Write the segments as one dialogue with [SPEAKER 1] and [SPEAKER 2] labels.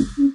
[SPEAKER 1] Thank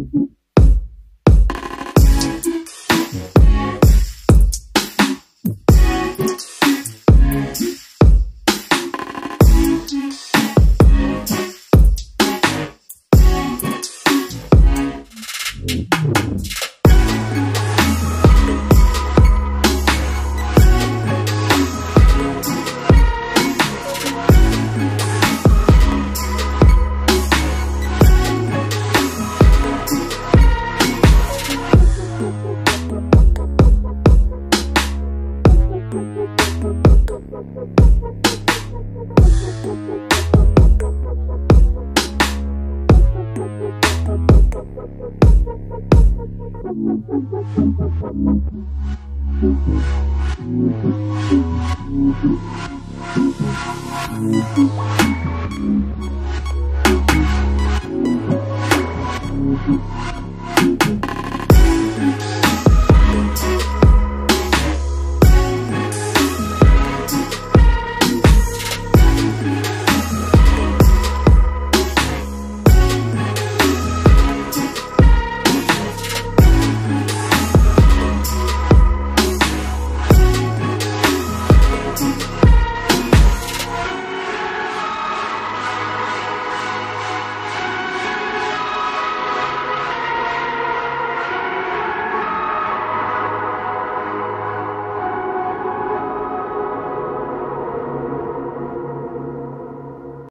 [SPEAKER 1] Mm-hmm. You.